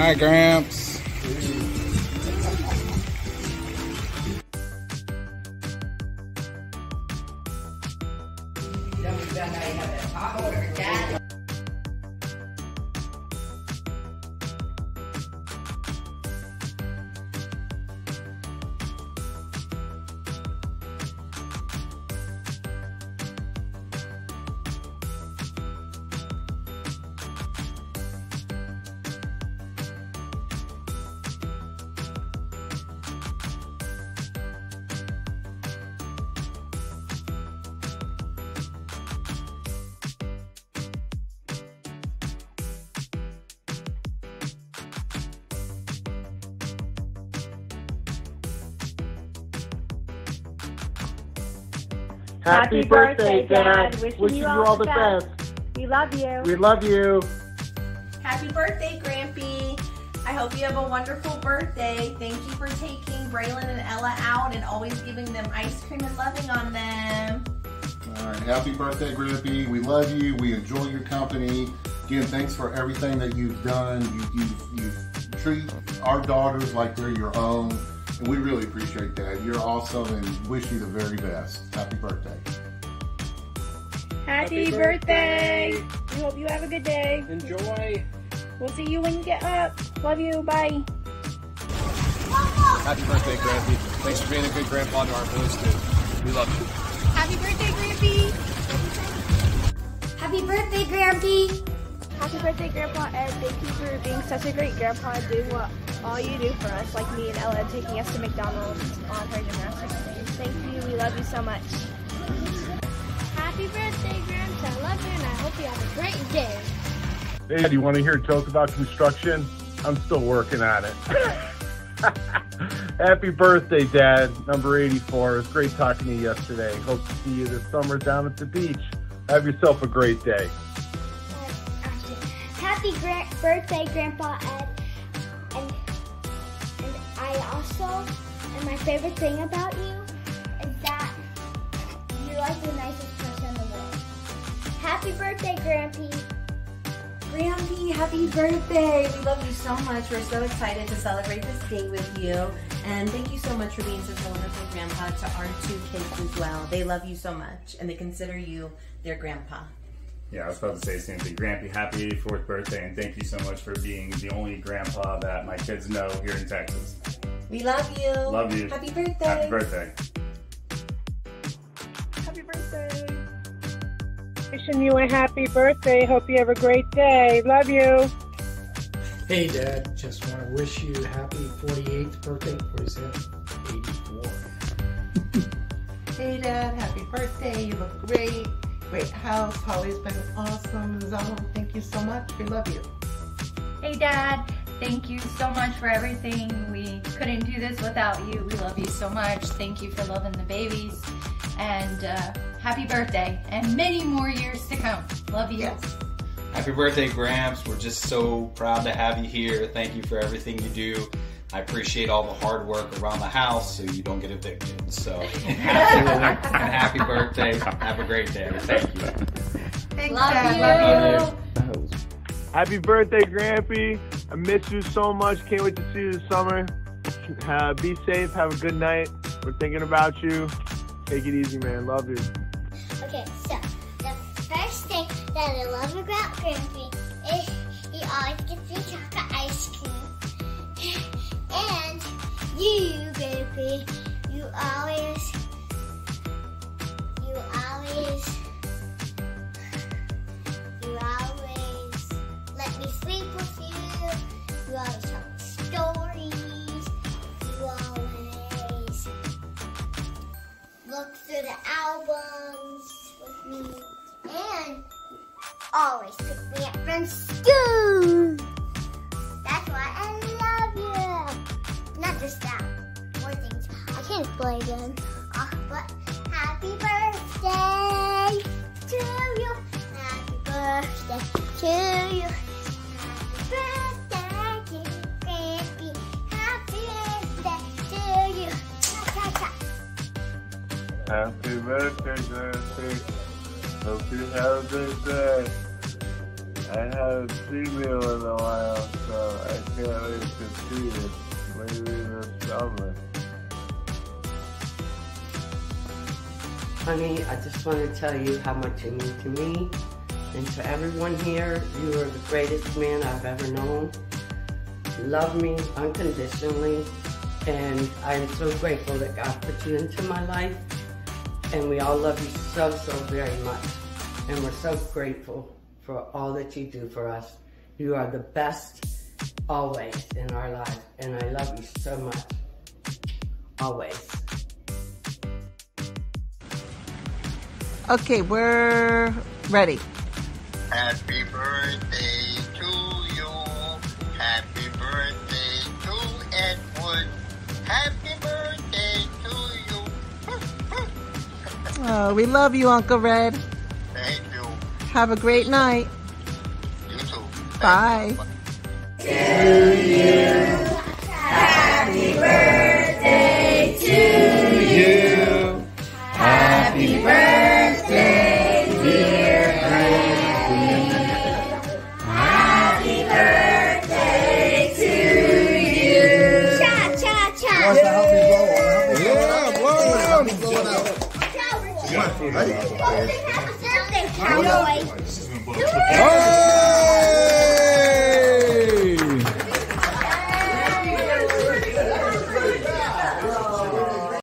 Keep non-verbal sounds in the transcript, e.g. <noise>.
Hi, Gramps. Happy, Happy birthday, Dad. Wishing, Wishing you all the best. We love you. We love you. Happy birthday, Grampy. I hope you have a wonderful birthday. Thank you for taking Braylon and Ella out and always giving them ice cream and loving on them. All right, happy birthday, Grampy. We love you. We enjoy your company. Again, thanks for everything that you've done. You, you, you treat our daughters like they're your own, and we really appreciate that. You're awesome and wish you the very best. Happy birthday. Happy, Happy birthday. birthday. We hope you have a good day. Enjoy. We'll see you when you get up. Love you. Bye. Happy birthday, Grampy. Thanks for being a good grandpa to our boys, too. We love you. Happy birthday, Grampy. Happy birthday, Grampy! Happy birthday, Grandpa Ed. Thank you for being such a great grandpa and doing what all you do for us, like me and Ella taking us to McDonald's on her gymnastics days. Thank you. We love you so much. Happy birthday, Gramps. I love you and I hope you have a great day. Hey, do you want to hear a joke about construction? I'm still working on it. <laughs> Happy birthday, Dad. Number 84. It was great talking to you yesterday. Hope to see you this summer down at the beach. Have yourself a great day. Happy gra- birthday, Grandpa Ed. And, and I also, and my favorite thing about you is that you're like the nicest person in the world. Happy birthday, Grampy. Grampy, happy birthday. We love you so much. We're so excited to celebrate this day with you. And thank you so much for being such a wonderful grandpa to our two kids as well. They love you so much and they consider you their grandpa. Yeah, I was about to say the same thing. Grampy, happy 84th birthday, and thank you so much for being the only grandpa that my kids know here in Texas. We love you. Love you. Happy birthday. Happy birthday. Happy birthday. Wishing you a happy birthday. Hope you have a great day. Love you. Hey, Dad. Just want to wish you a happy 48th birthday. Or is it 84? <laughs> Hey Dad, happy birthday. You look great. Great house. Holly's been awesome. Zone, thank you so much. We love you. Hey Dad, thank you so much for everything. We couldn't do this without you. We love you so much. Thank you for loving the babies. And uh, happy birthday and many more years to come. Love you. Happy birthday, Gramps. We're just so proud to have you here. Thank you for everything you do. I appreciate all the hard work around the house so you don't get evicted. So, <laughs> absolutely. and happy birthday. Have a great day. Thank you. Thanks, Love Dad. you. Love you. Happy birthday, Grampy. I miss you so much. Can't wait to see you this summer. Uh, be safe. Have a good night. We're thinking about you. Take it easy, man. Love you. Okay, so the first thing that I love about Grampy is he always gets me chocolate ice cream. And you, baby, you always, you always, you always let me sleep with you. You always tell me stories. You always look through the albums with me and always pick me up from school. Explain them. Uh, but happy birthday to you. Happy birthday to you. Happy birthday, Grampy. Happy birthday to you. Happy birthday, Grampy. Hope you have a good day. I haven't seen you in a while, so I can't wait to see you. Maybe this summer. Honey, I just want to tell you how much you mean to me and to everyone here. You are the greatest man I've ever known. You love me unconditionally, and I'm so grateful that God put you into my life. And we all love you so, so very much. And we're so grateful for all that you do for us. You are the best always in our lives, and I love you so much. Always. Okay, we're ready. Happy birthday to you. Happy birthday to Edward. Happy birthday to you. <laughs> Oh, we love you, Uncle Red. Thank you. Have a great night. You too. Bye. Happy guys a Thursday. Oh!